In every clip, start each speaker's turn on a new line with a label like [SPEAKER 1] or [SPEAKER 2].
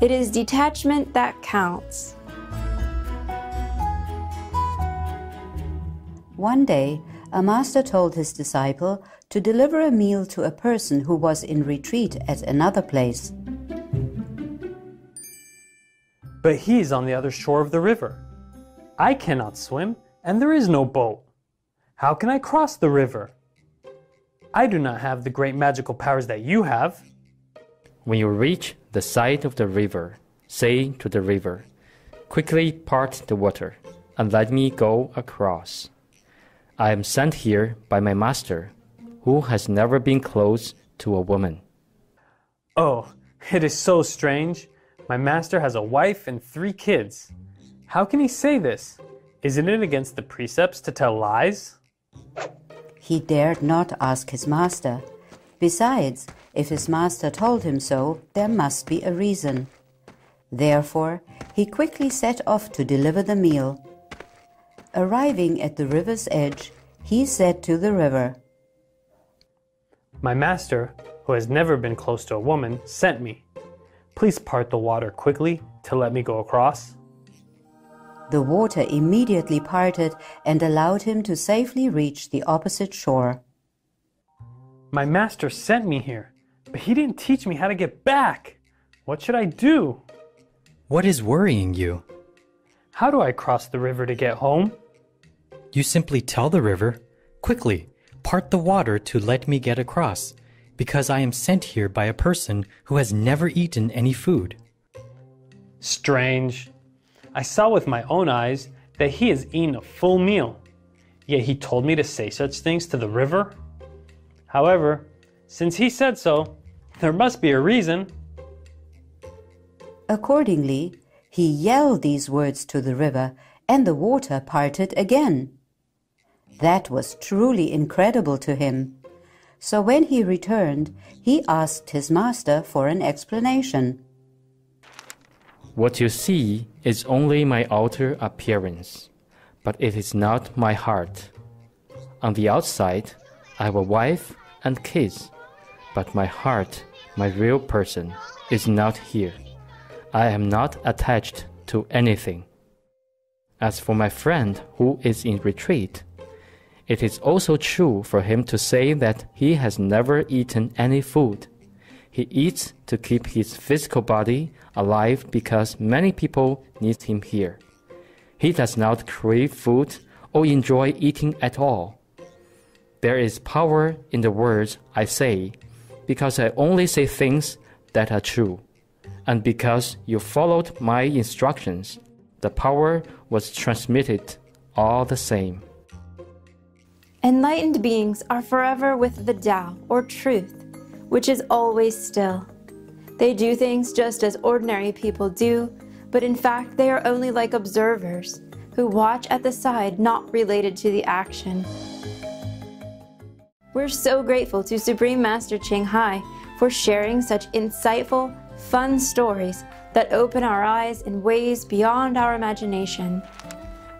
[SPEAKER 1] It is detachment that counts.
[SPEAKER 2] One day, a master told his disciple to deliver a meal to a person who was in retreat at another place.
[SPEAKER 3] But he's on the other shore of the river. I cannot swim, and there is no boat. How can I cross the river? I do not have the great magical powers that you have.
[SPEAKER 4] When you reach the side of the river, say to the river, Quickly part the water, and let me go across. I am sent here by my master, who has never been close to a woman.
[SPEAKER 3] Oh, it is so strange. My master has a wife and three kids. How can he say this? Isn't it against the precepts to tell lies?
[SPEAKER 2] He dared not ask his master. Besides, if his master told him so, there must be a reason. Therefore, he quickly set off to deliver the meal. Arriving at the river's edge, he said to the river,
[SPEAKER 3] My master, who has never been close to a woman, sent me. Please part the water quickly to let me go across.
[SPEAKER 2] The water immediately parted and allowed him to safely reach the opposite shore.
[SPEAKER 3] My master sent me here, but he didn't teach me how to get back. What should I do?
[SPEAKER 5] What is worrying you?
[SPEAKER 3] How do I cross the river to get home?
[SPEAKER 5] You simply tell the river, Quickly, part the water to let me get across, because I am sent here by a person who has never eaten any food.
[SPEAKER 3] Strange. I saw with my own eyes that he has eaten a full meal, yet he told me to say such things to the river? However, since he said so, there must be a reason.
[SPEAKER 2] Accordingly, he yelled these words to the river, and the water parted again. That was truly incredible to him. So when he returned, he asked his master for an explanation.
[SPEAKER 4] What you see is only my outer appearance, but it is not my heart. On the outside, I have a wife and kids, but my heart, my real person, is not here. I am not attached to anything. As for my friend who is in retreat, it is also true for him to say that he has never eaten any food. He eats to keep his physical body alive because many people need him here. He does not crave food or enjoy eating at all. There is power in the words I say because I only say things that are true. And because you followed my instructions, the power was transmitted all the same.
[SPEAKER 1] Enlightened beings are forever with the Tao, or truth, which is always still. They do things just as ordinary people do, but in fact they are only like observers who watch at the side not related to the action. We're so grateful to Supreme Master Ching Hai for sharing such insightful, fun stories that open our eyes in ways beyond our imagination.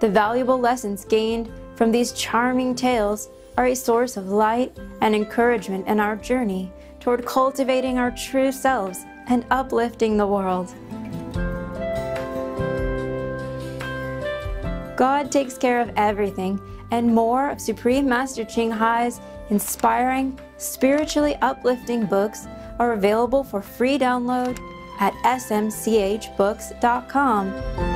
[SPEAKER 1] The valuable lessons gained from these charming tales are a source of light and encouragement in our journey toward cultivating our true selves and uplifting the world. God takes care of everything, and more of Supreme Master Ching Hai's inspiring, spiritually uplifting books are available for free download at smchbooks.com.